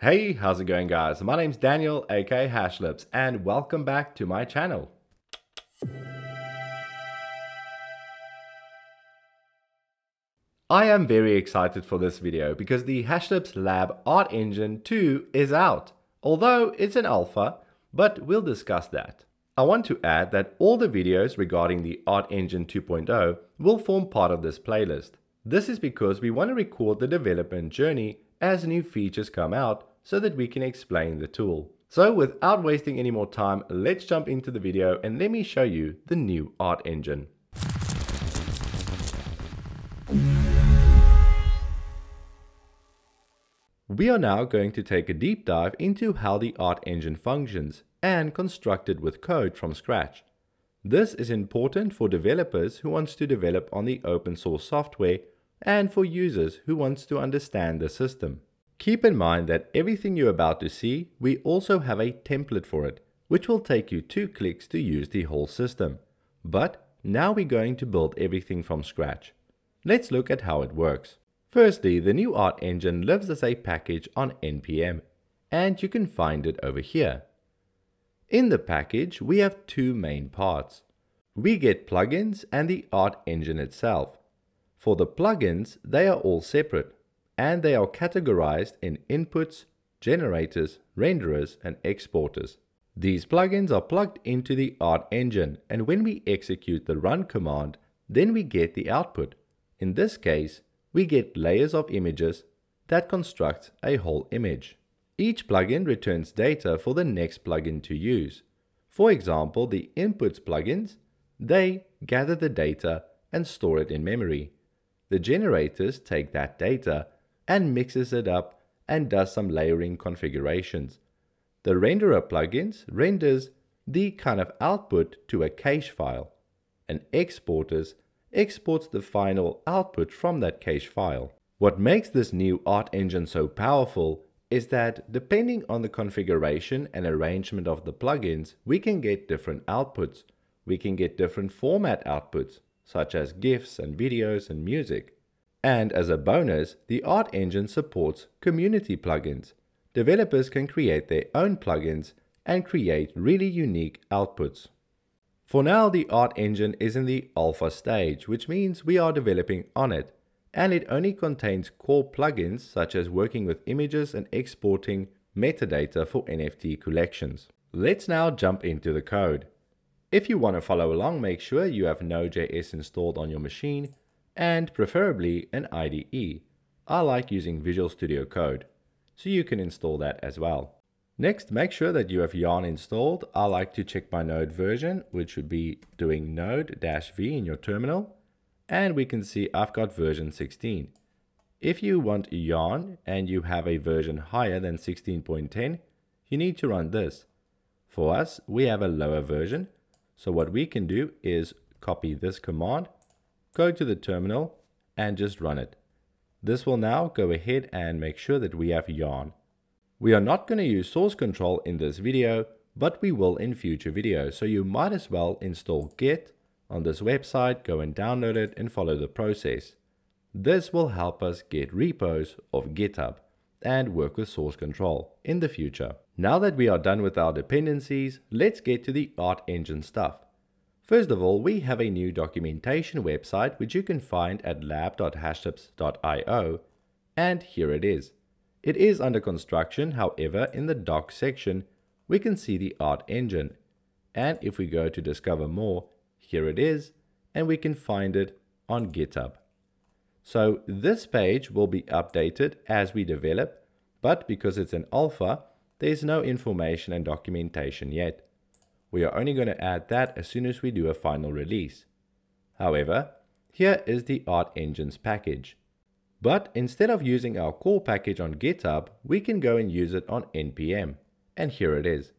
Hey, how's it going guys? My name's Daniel aka Hashlips and welcome back to my channel. I am very excited for this video because the Hashlips Lab Art Engine 2 is out, although it's an alpha, but we'll discuss that. I want to add that all the videos regarding the Art Engine 2.0 will form part of this playlist. This is because we want to record the development journey as new features come out so that we can explain the tool. So without wasting any more time, let's jump into the video and let me show you the new Art Engine. We are now going to take a deep dive into how the Art Engine functions and construct it with code from scratch. This is important for developers who wants to develop on the open source software and for users who wants to understand the system. Keep in mind that everything you're about to see, we also have a template for it, which will take you two clicks to use the whole system. But now we're going to build everything from scratch. Let's look at how it works. Firstly, the new Art Engine lives as a package on NPM, and you can find it over here. In the package, we have two main parts. We get plugins and the Art Engine itself. For the plugins, they are all separate, and they are categorized in inputs, generators, renderers, and exporters. These plugins are plugged into the Art Engine, and when we execute the run command, then we get the output. In this case, we get layers of images that construct a whole image. Each plugin returns data for the next plugin to use. For example, the inputs plugins, they gather the data and store it in memory. The generators take that data and mixes it up and does some layering configurations. The renderer plugins renders the kind of output to a cache file. And exporters exports the final output from that cache file. What makes this new Art Engine so powerful is that depending on the configuration and arrangement of the plugins, we can get different outputs. We can get different format outputs, such as GIFs and videos and music. And as a bonus, the Art Engine supports community plugins. Developers can create their own plugins and create really unique outputs. For now, the Art Engine is in the alpha stage, which means we are developing on it, and it only contains core plugins such as working with images and exporting metadata for NFT collections. Let's now jump into the code. If you want to follow along, make sure you have Node.js installed on your machine, and preferably an IDE. I like using Visual Studio Code, so you can install that as well. Next, make sure that you have yarn installed. I like to check my node version, which would be doing node-v in your terminal. And we can see I've got version 16. If you want yarn and you have a version higher than 16.10, you need to run this. For us, we have a lower version. So what we can do is copy this command, go to the terminal and just run it. This will now go ahead and make sure that we have yarn. We are not going to use source control in this video, but we will in future videos, so you might as well install Git on this website, go and download it and follow the process. This will help us get repos of GitHub and work with source control in the future. Now that we are done with our dependencies, let's get to the Art Engine stuff. First of all, we have a new documentation website which you can find at lab.hashlips.io and here it is. It is under construction, however, in the docs section, we can see the art engine. And if we go to discover more, here it is, and we can find it on GitHub. So this page will be updated as we develop, but because it's an alpha, there's no information and documentation yet. We are only going to add that as soon as we do a final release. However, here is the Art Engines package. But instead of using our core package on GitHub, we can go and use it on NPM. And here it is.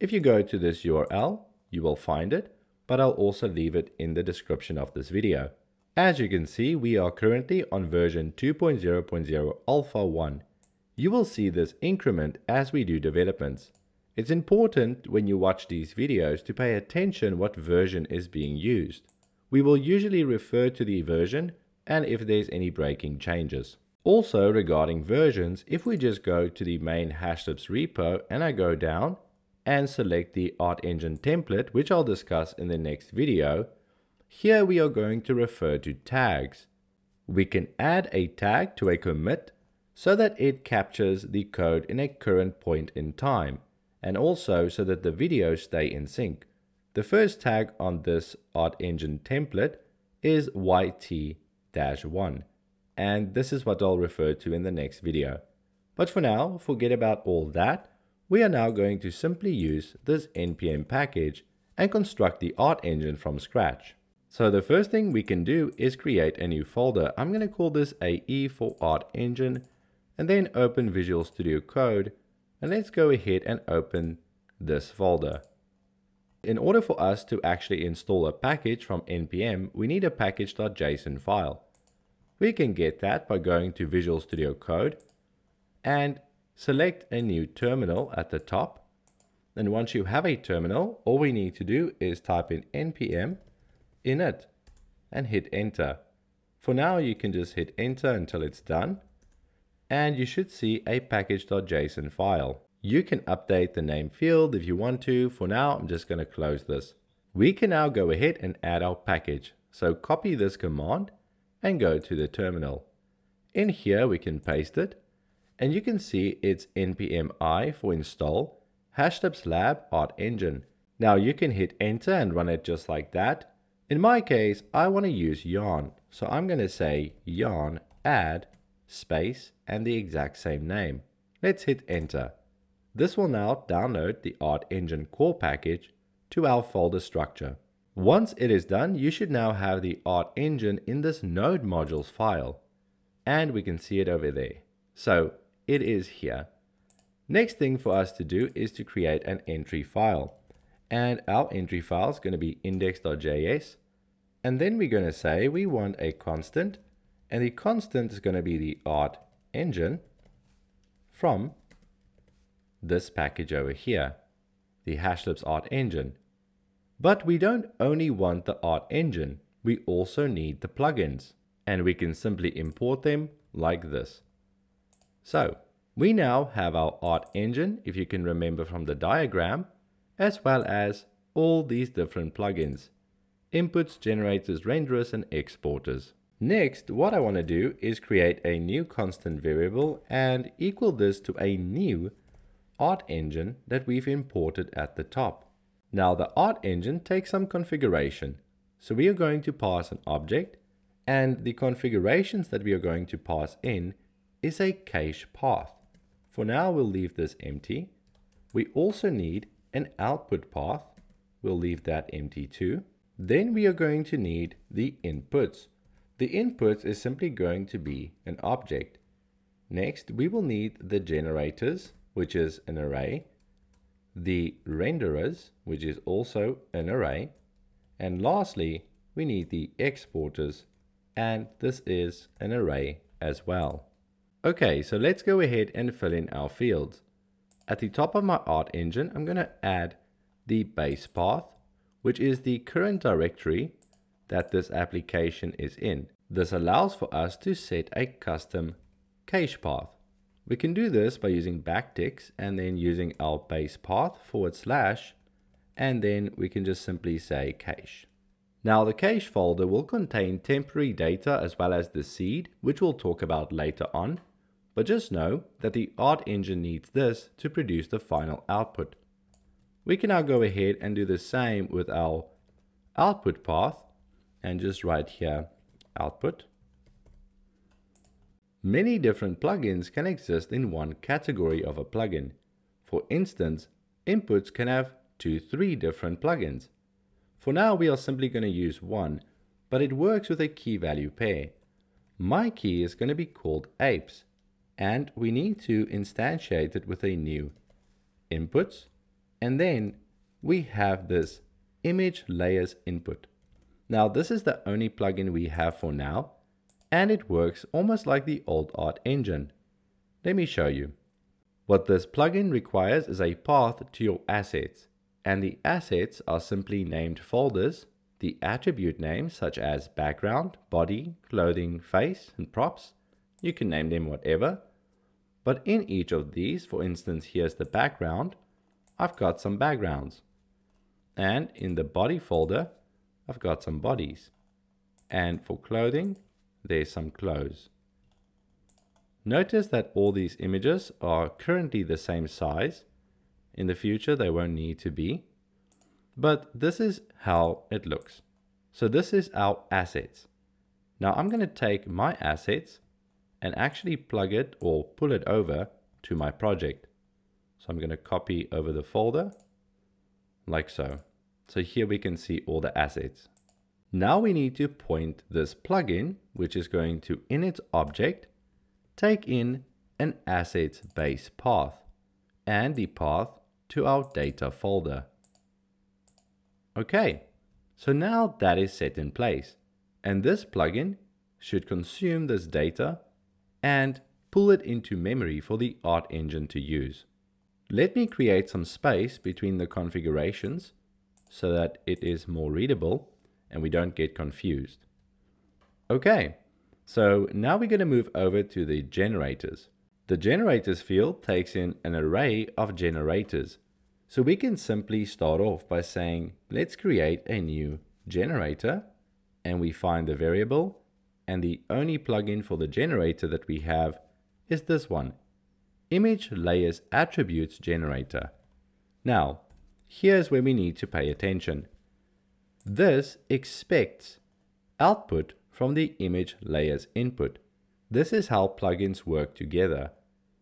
If you go to this URL, you will find it, but I'll also leave it in the description of this video. As you can see, we are currently on version 2.0.0 Alpha 1. You will see this increment as we do developments. It's important when you watch these videos to pay attention what version is being used. We will usually refer to the version and if there's any breaking changes. Also regarding versions, if we just go to the main Hashlips repo and I go down and select the Art Engine template, which I'll discuss in the next video, here we are going to refer to tags. We can add a tag to a commit so that it captures the code in a current point in time, and also so that the videos stay in sync. The first tag on this Art Engine template is YT-1, and this is what I'll refer to in the next video. But for now, forget about all that. We are now going to simply use this npm package and construct the Art Engine from scratch. So the first thing we can do is create a new folder. I'm going to call this AE for Art Engine and then open Visual Studio Code and let's go ahead and open this folder. In order for us to actually install a package from npm, we need a package.json file. We can get that by going to Visual Studio Code and select a new terminal at the top. And once you have a terminal, all we need to do is type in npm init and hit enter. For now, you can just hit enter until it's done and you should see a package.json file. You can update the name field if you want to. For now, I'm just going to close this. We can now go ahead and add our package. So copy this command and go to the terminal. In here, we can paste it and you can see it's npm i for install hashlips lab art engine. Now you can hit enter and run it just like that. In my case, I want to use yarn. So I'm going to say yarn add space, and the exact same name. Let's hit enter. This will now download the Art Engine core package to our folder structure. Once it is done, you should now have the Art Engine in this node modules file. And we can see it over there. So it is here. Next thing for us to do is to create an entry file. And our entry file is going to be index.js. And then we're going to say we want a constant and the constant is going to be the art engine from this package over here, the Hashlips art engine. But we don't only want the art engine, we also need the plugins, and we can simply import them like this. So, we now have our art engine, if you can remember from the diagram, as well as all these different plugins, inputs, generators, renderers, and exporters. Next, what I want to do is create a new constant variable and equal this to a new art engine that we've imported at the top. Now the art engine takes some configuration. So we are going to pass an object and the configurations that we are going to pass in is a cache path. For now, we'll leave this empty. We also need an output path. We'll leave that empty too. Then we are going to need the inputs. The input is simply going to be an object. Next, we will need the generators, which is an array, the renderers, which is also an array, and lastly, we need the exporters, and this is an array as well. Okay, so let's go ahead and fill in our fields. At the top of my art engine, I'm going to add the base path, which is the current directory that this application is in. This allows for us to set a custom cache path. We can do this by using backticks and then using our base path forward slash and then we can just simply say cache. Now the cache folder will contain temporary data as well as the seed, which we'll talk about later on, but just know that the art engine needs this to produce the final output. We can now go ahead and do the same with our output path and just write here output. Many different plugins can exist in one category of a plugin. For instance, inputs can have two, three different plugins. For now, we are simply going to use one, but it works with a key value pair. My key is going to be called apes, and we need to instantiate it with a new inputs, and then we have this image layers input. Now this is the only plugin we have for now, and it works almost like the old art engine. Let me show you. What this plugin requires is a path to your assets, and the assets are simply named folders, the attribute names such as background, body, clothing, face, and props, You can name them whatever. But in each of these, for instance, here's the background, I've got some backgrounds. And in the body folder, I've got some bodies. And for clothing, there's some clothes. Notice that all these images are currently the same size. In the future, they won't need to be. But this is how it looks. So this is our assets. Now I'm going to take my assets and actually plug it or pull it over to my project. So I'm going to copy over the folder like so. So here we can see all the assets. Now we need to point this plugin, which is going to, in its object, take in an assets base path and the path to our data folder. Okay, so now that is set in place and this plugin should consume this data and pull it into memory for the Art Engine to use. Let me create some space between the configurations so that it is more readable and we don't get confused. Okay, so now we're going to move over to the generators. The generators field takes in an array of generators. So we can simply start off by saying, let's create a new generator and we find the variable and the only plugin for the generator that we have is this one, Image Layers Attributes Generator. Now, here's where we need to pay attention. This expects output from the image layers input. This is how plugins work together.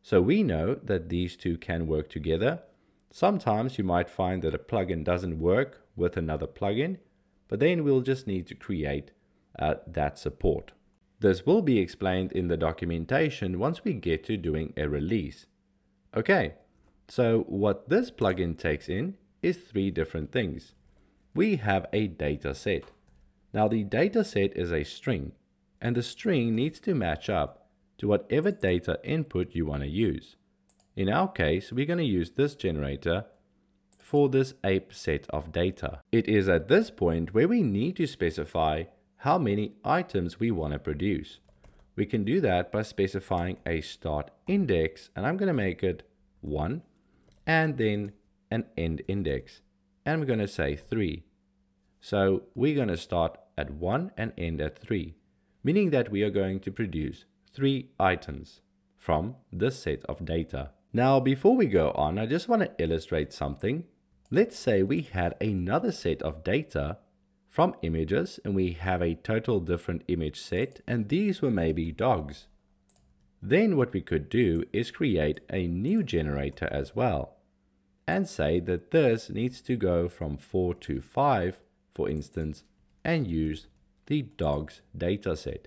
So we know that these two can work together. Sometimes you might find that a plugin doesn't work with another plugin, but then we'll just need to create uh, that support. This will be explained in the documentation once we get to doing a release. Okay, so what this plugin takes in is three different things. We have a data set. Now the data set is a string, and the string needs to match up to whatever data input you want to use. In our case, we're going to use this generator for this ape set of data. It is at this point where we need to specify how many items we want to produce. We can do that by specifying a start index, and I'm going to make it 1, and then an end index, and we're going to say 3. So we're going to start at 1 and end at 3, meaning that we are going to produce 3 items from this set of data. Now, before we go on, I just want to illustrate something. Let's say we had another set of data from images and we have a total different image set and these were maybe dogs. Then what we could do is create a new generator as well and say that this needs to go from 4 to 5, for instance, and use the dogs dataset.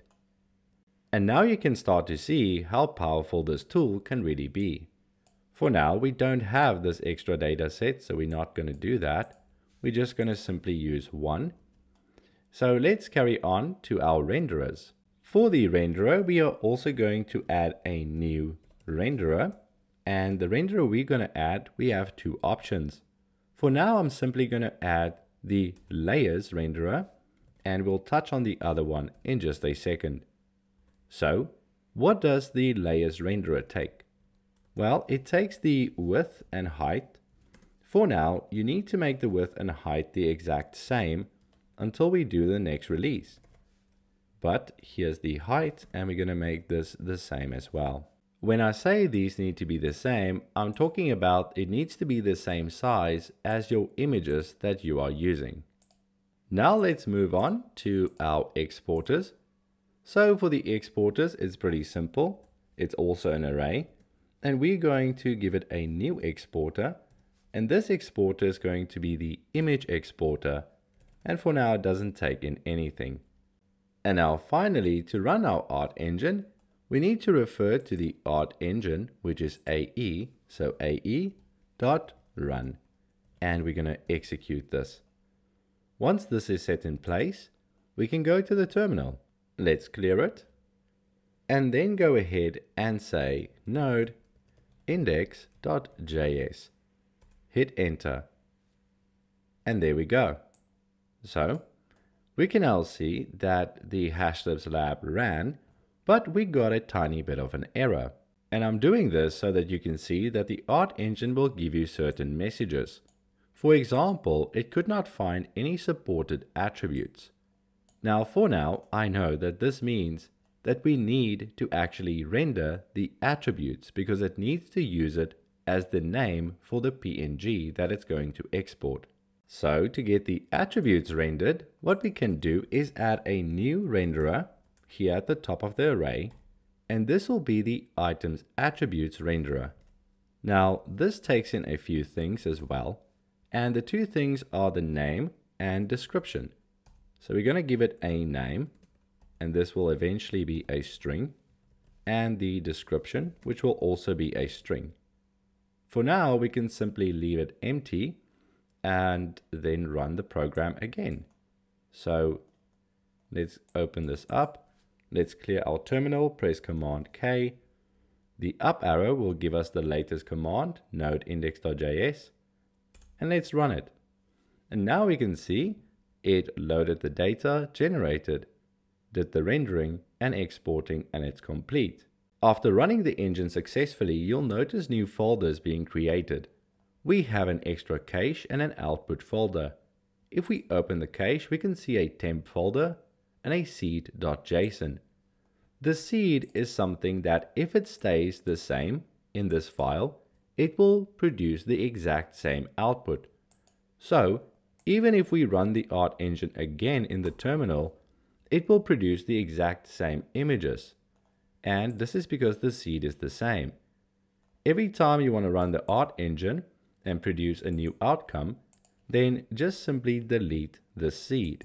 And now you can start to see how powerful this tool can really be. For now, we don't have this extra data set, so we're not going to do that. We're just going to simply use one. So let's carry on to our renderers. For the renderer, we are also going to add a new renderer. And the renderer we're going to add, we have two options. For now, I'm simply going to add the layers renderer and we'll touch on the other one in just a second. So, what does the layers renderer take? Well, it takes the width and height. For now, you need to make the width and height the exact same until we do the next release. But here's the height and we're going to make this the same as well. When I say these need to be the same, I'm talking about it needs to be the same size as your images that you are using. Now let's move on to our exporters. So for the exporters, it's pretty simple. It's also an array. And we're going to give it a new exporter. And this exporter is going to be the image exporter. And for now, it doesn't take in anything. And now finally, to run our art engine, we need to refer to the art engine, which is AE. So AE dot run. And we're going to execute this. Once this is set in place, we can go to the terminal. Let's clear it. And then go ahead and say node index.js. Hit enter. And there we go. So we can now see that the Hashlips lab ran, but we got a tiny bit of an error. And I'm doing this so that you can see that the art engine will give you certain messages. For example, it could not find any supported attributes. Now for now, I know that this means that we need to actually render the attributes because it needs to use it as the name for the PNG that it's going to export. So to get the attributes rendered, what we can do is add a new renderer here at the top of the array, and this will be the items attributes renderer. Now this takes in a few things as well, and the two things are the name and description. So we're going to give it a name, and this will eventually be a string, and the description, which will also be a string. For now, we can simply leave it empty and then run the program again. So let's open this up. Let's clear our terminal, press Command K. The up arrow will give us the latest command, node index.js, and let's run it. And now we can see it loaded the data, generated, did the rendering and exporting, and it's complete. After running the engine successfully, you'll notice new folders being created. We have an extra cache and an output folder. If we open the cache, we can see a temp folder and a seed.json. The seed is something that if it stays the same in this file, it will produce the exact same output. So, even if we run the art engine again in the terminal, it will produce the exact same images. And this is because the seed is the same. Every time you want to run the art engine and produce a new outcome, then just simply delete the seed.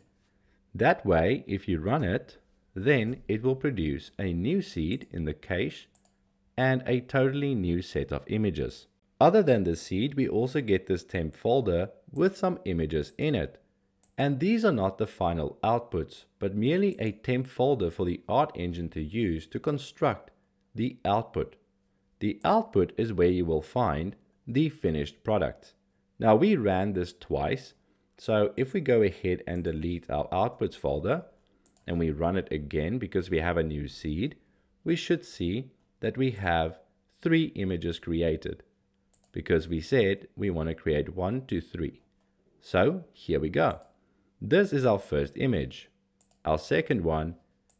That way, if you run it, then it will produce a new seed in the cache and a totally new set of images. Other than the seed, we also get this temp folder with some images in it. And these are not the final outputs, but merely a temp folder for the art engine to use to construct the output. The output is where you will find the finished product. Now we ran this twice, so if we go ahead and delete our outputs folder, and we run it again because we have a new seed, we should see that we have three images created because we said we want to create one, two, three. So here we go. This is our first image, our second one,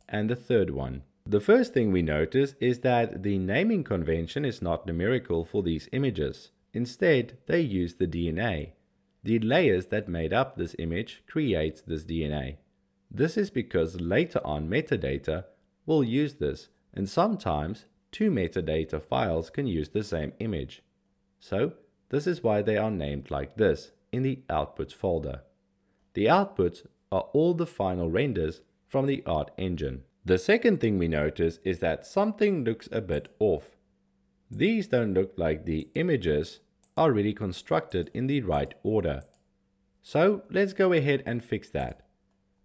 and the third one. The first thing we notice is that the naming convention is not numerical for these images. Instead, they use the DNA. The layers that made up this image creates this DNA. This is because later on metadata will use this and sometimes two metadata files can use the same image. So this is why they are named like this in the outputs folder. The outputs are all the final renders from the art engine. The second thing we notice is that something looks a bit off. These don't look like the images are really constructed in the right order. So let's go ahead and fix that.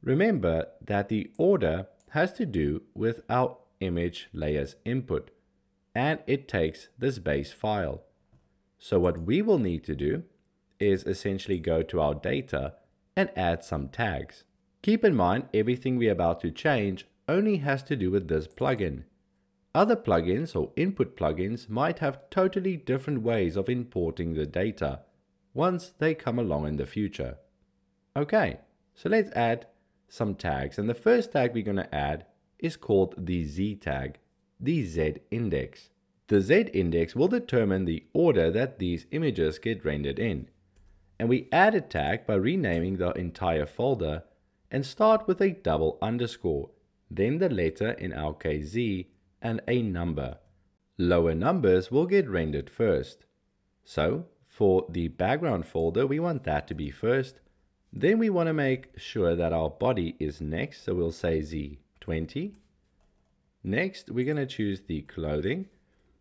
Remember that the order has to do with our image layers input and it takes this base file. So what we will need to do is essentially go to our data and add some tags. Keep in mind everything we're about to change only has to do with this plugin. Other plugins or input plugins might have totally different ways of importing the data once they come along in the future. Okay, so let's add some tags. And the first tag we're going to add is called the Z tag, the Z index. The Z index will determine the order that these images get rendered in. And we add a tag by renaming the entire folder and start with a double underscore, then the letter in our case Z and a number. Lower numbers will get rendered first. So for the background folder, we want that to be first, then we want to make sure that our body is next. So we'll say Z20. Next, we're going to choose the clothing.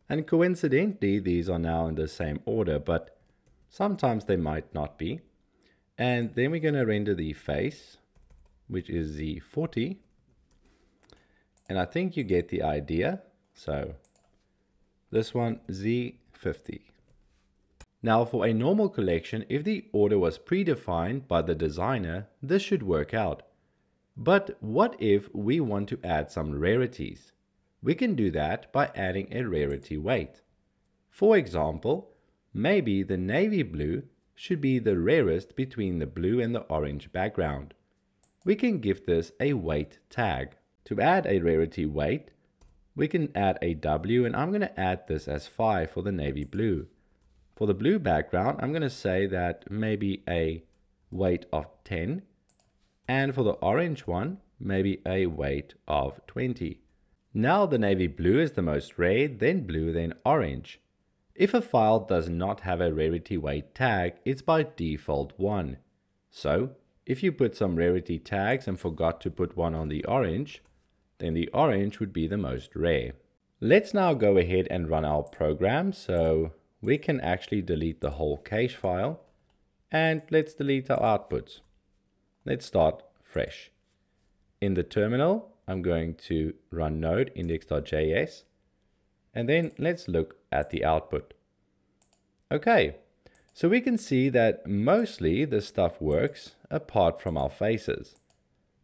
And coincidentally, these are now in the same order, but sometimes they might not be. And then we're going to render the face, which is Z40. And I think you get the idea. So this one, Z50. Now for a normal collection, if the order was predefined by the designer, this should work out. But what if we want to add some rarities? We can do that by adding a rarity weight. For example, maybe the navy blue should be the rarest between the blue and the orange background. We can give this a weight tag. To add a rarity weight, we can add a W and I'm going to add this as 5 for the navy blue. For the blue background, I'm going to say that maybe a weight of 10. And for the orange one, maybe a weight of 20. Now the navy blue is the most rare, then blue, then orange. If a file does not have a rarity weight tag, it's by default 1. So, if you put some rarity tags and forgot to put one on the orange, then the orange would be the most rare. Let's now go ahead and run our program so we can actually delete the whole cache file and let's delete our outputs. Let's start fresh. In the terminal, I'm going to run node index.js and then let's look at the output. Okay, so we can see that mostly this stuff works apart from our faces.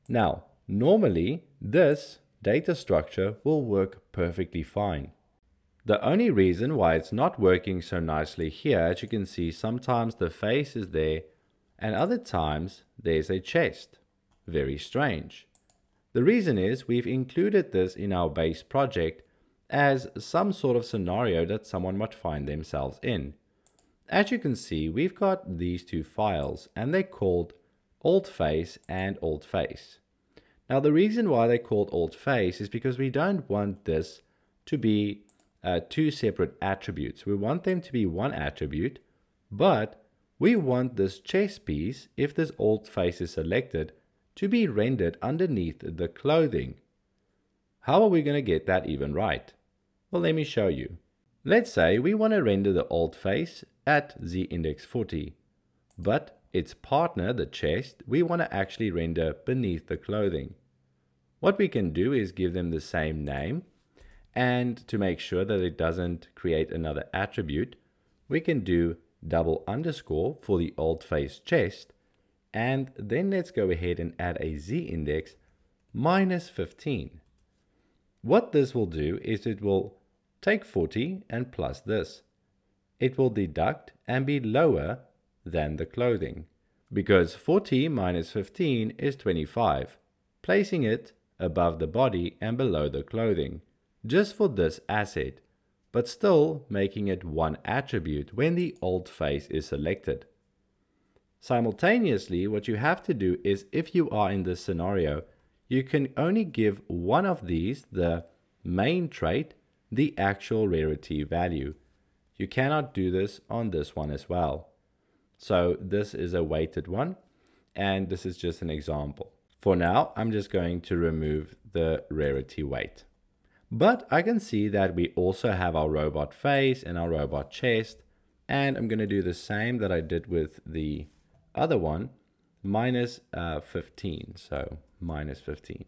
Now, normally this data structure will work perfectly fine. The only reason why it's not working so nicely here, as you can see, sometimes the face is there and other times there's a chest. Very strange. The reason is we've included this in our base project as some sort of scenario that someone might find themselves in. As you can see, we've got these two files and they're called old altface and altface. Now the reason why they're called altface is because we don't want this to be uh, two separate attributes. We want them to be one attribute, but we want this chest piece, if this alt face is selected, to be rendered underneath the clothing. How are we going to get that even right? Well, let me show you. Let's say we want to render the alt face at z-index 40, but its partner, the chest, we want to actually render beneath the clothing. What we can do is give them the same name, and to make sure that it doesn't create another attribute, we can do double underscore for the alt face chest. And then let's go ahead and add a z index minus 15. What this will do is it will take 40 and plus this. It will deduct and be lower than the clothing because 40 minus 15 is 25, placing it above the body and below the clothing just for this asset, but still making it one attribute when the alt face is selected. Simultaneously, what you have to do is if you are in this scenario, you can only give one of these, the main trait, the actual rarity value. You cannot do this on this one as well. So this is a weighted one, and this is just an example. For now, I'm just going to remove the rarity weight. But I can see that we also have our robot face and our robot chest. And I'm going to do the same that I did with the other one, minus, uh, 15. So minus 15.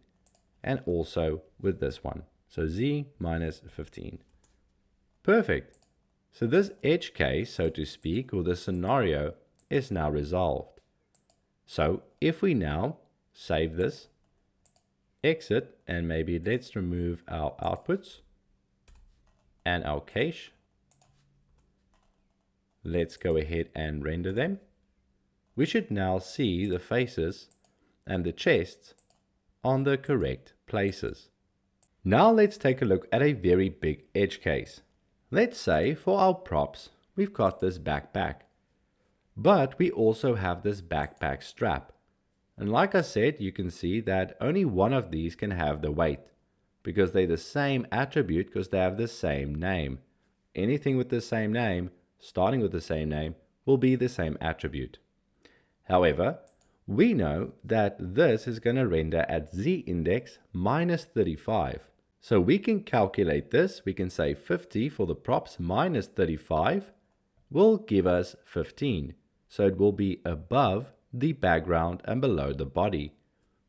And also with this one. So z minus 15. Perfect. So this edge case, so to speak, or the scenario is now resolved. So if we now save this exit and maybe let's remove our outputs and our cache. Let's go ahead and render them. We should now see the faces and the chests on the correct places. Now let's take a look at a very big edge case. Let's say for our props, we've got this backpack, but we also have this backpack strap. And like I said, you can see that only one of these can have the weight because they're the same attribute because they have the same name. Anything with the same name, starting with the same name, will be the same attribute. However, we know that this is going to render at z-index minus 35. So we can calculate this. We can say 50 for the props minus 35 will give us 15. So it will be above the background and below the body,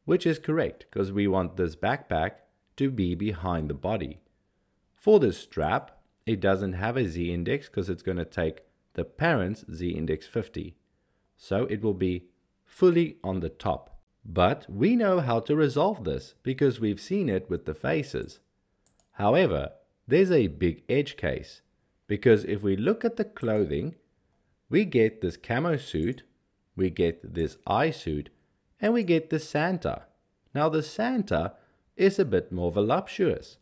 which is correct because we want this backpack to be behind the body. For this strap, it doesn't have a z-index because it's going to take the parent's z-index 50. So it will be fully on the top. But we know how to resolve this because we've seen it with the faces. However, there's a big edge case because if we look at the clothing, we get this camo suit, we get this eye suit, and we get the Santa. Now the Santa is a bit more voluptuous.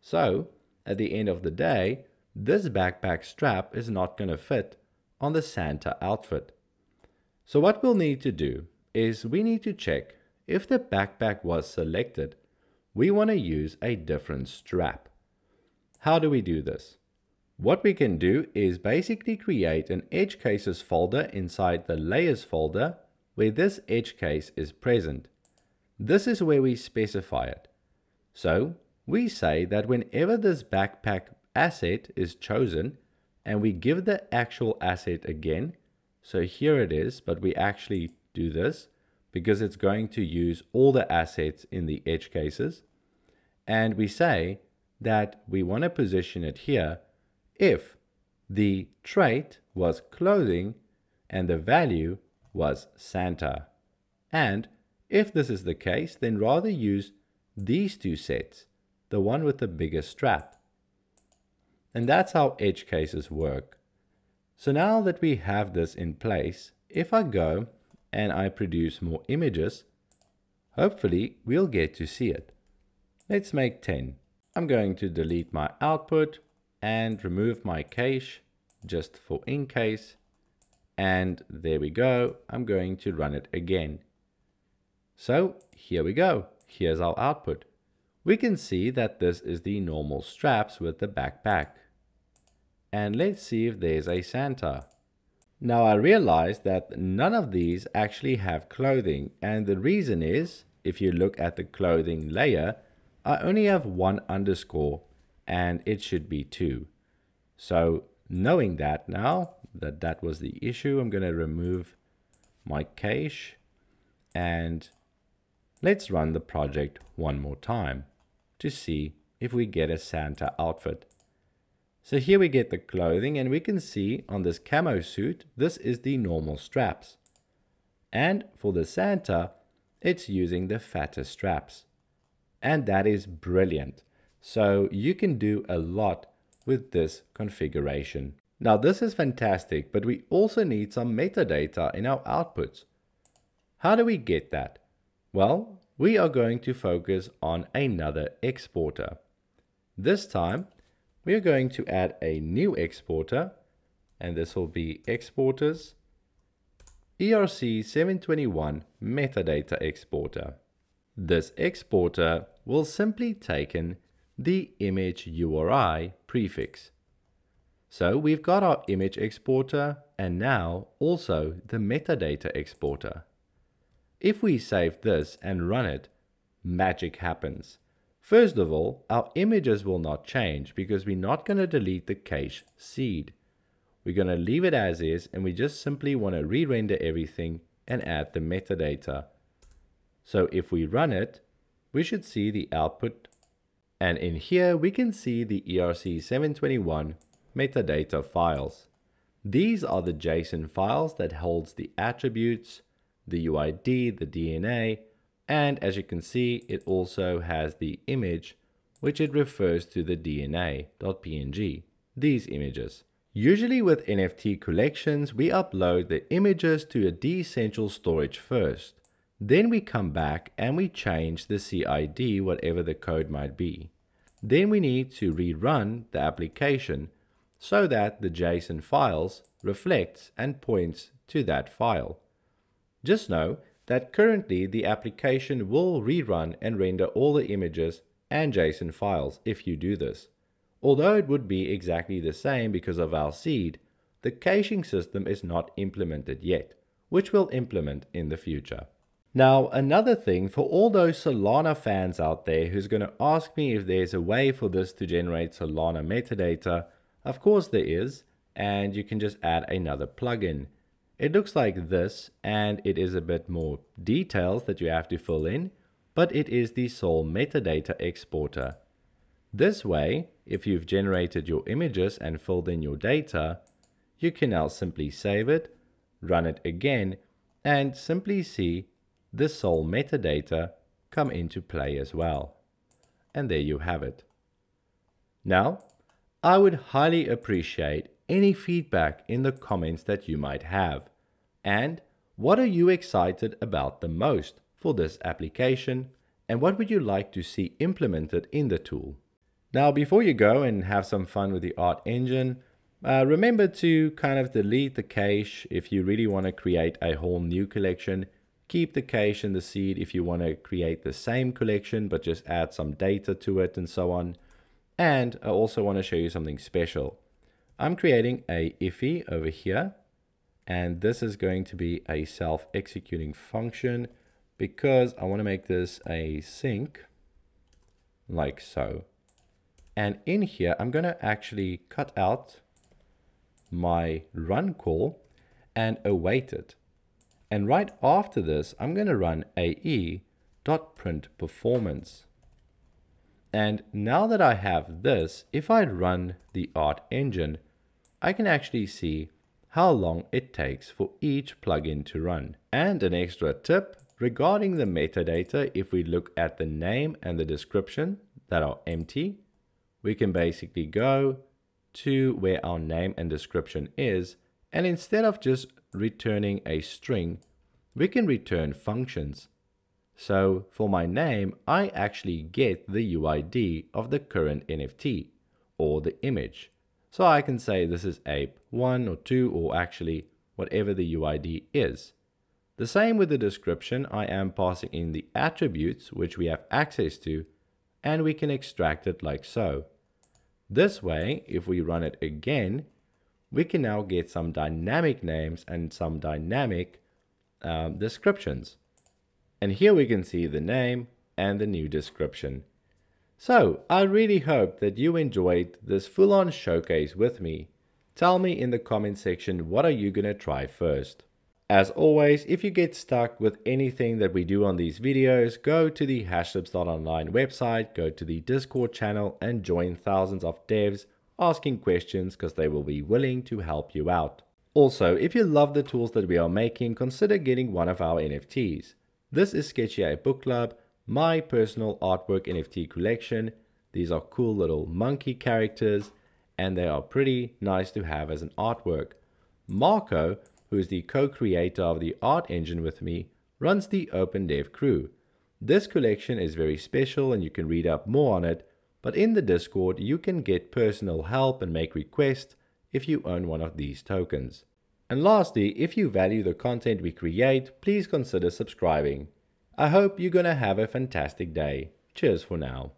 So, at the end of the day, this backpack strap is not going to fit on the Santa outfit. So what we'll need to do is we need to check if the backpack was selected, we want to use a different strap. How do we do this? What we can do is basically create an edge cases folder inside the layers folder where this edge case is present. This is where we specify it. So we say that whenever this backpack asset is chosen and we give the actual asset again, so here it is, but we actually do this because it's going to use all the assets in the edge cases. And we say that we want to position it here if the trait was clothing and the value was Santa. And if this is the case, then rather use these two sets, the one with the biggest strap. And that's how edge cases work. So now that we have this in place, if I go and I produce more images, hopefully we'll get to see it. Let's make 10. I'm going to delete my output and remove my cache just for in case. And there we go. I'm going to run it again. So here we go. Here's our output. We can see that this is the normal straps with the backpack. And let's see if there's a Santa. Now I realize that none of these actually have clothing and the reason is, if you look at the clothing layer, I only have one underscore and it should be two. So knowing that now, that that was the issue, I'm going to remove my cache and let's run the project one more time to see if we get a Santa outfit. So here we get the clothing and we can see on this camo suit, this is the normal straps. And for the Santa, it's using the fatter straps. And that is brilliant. So you can do a lot with this configuration. Now this is fantastic, but we also need some metadata in our outputs. How do we get that? Well, we are going to focus on another exporter. This time, we are going to add a new exporter, and this will be exporters ERC721 metadata exporter. This exporter will simply take in the image URI prefix. So we've got our image exporter and now also the metadata exporter. If we save this and run it, magic happens. First of all, our images will not change because we're not going to delete the cache seed. We're going to leave it as is and we just simply want to re-render everything and add the metadata. So if we run it, we should see the output and in here we can see the ERC721 metadata files. These are the JSON files that holds the attributes, the UID, the DNA, and as you can see, it also has the image, which it refers to the DNA.png, these images. Usually with NFT collections, we upload the images to a decentral storage first. Then we come back and we change the CID, whatever the code might be. Then we need to rerun the application so that the JSON files reflects and points to that file. Just know that currently the application will rerun and render all the images and JSON files if you do this. Although it would be exactly the same because of our seed, the caching system is not implemented yet, which we'll implement in the future. Now, another thing for all those Solana fans out there who's going to ask me if there's a way for this to generate Solana metadata, of course there is, and you can just add another plugin. It looks like this and it is a bit more details that you have to fill in, but it is the Sol metadata exporter. This way, if you've generated your images and filled in your data, you can now simply save it, run it again, and simply see the Sol metadata come into play as well. And there you have it. Now, I would highly appreciate any feedback in the comments that you might have. And what are you excited about the most for this application and what would you like to see implemented in the tool? Now, before you go and have some fun with the art engine, uh, remember to kind of delete the cache if you really want to create a whole new collection. Keep the cache and the seed if you want to create the same collection, but just add some data to it and so on. And I also want to show you something special. I'm creating a IIFE over here, and this is going to be a self-executing function because I want to make this async like so. And in here, I'm going to actually cut out my run call and await it. And right after this, I'm going to run ae.print performance. And now that I have this, if I run the art engine, I can actually see how long it takes for each plugin to run. And an extra tip regarding the metadata, if we look at the name and the description that are empty, we can basically go to where our name and description is, and instead of just returning a string, we can return functions. So for my name, I actually get the UID of the current NFT or the image. So I can say this is ape1 or 2 or actually whatever the UID is. The same with the description, I am passing in the attributes which we have access to and we can extract it like so. This way, if we run it again, we can now get some dynamic names and some dynamic um, descriptions. And here we can see the name and the new description. So, I really hope that you enjoyed this full-on showcase with me. Tell me in the comment section what are you going to try first. As always, if you get stuck with anything that we do on these videos, go to the hashlips.online website, go to the Discord channel and join thousands of devs asking questions because they will be willing to help you out. Also, if you love the tools that we are making, consider getting one of our NFTs. This is Sketchy Ape Book Club, my personal artwork NFT collection. These are cool little monkey characters and they are pretty nice to have as an artwork. Marco who is the co-creator of the art engine with me, runs the Open Dev crew. This collection is very special and you can read up more on it, but in the Discord you can get personal help and make requests if you own one of these tokens. And lastly, if you value the content we create, please consider subscribing. I hope you're gonna have a fantastic day. Cheers for now.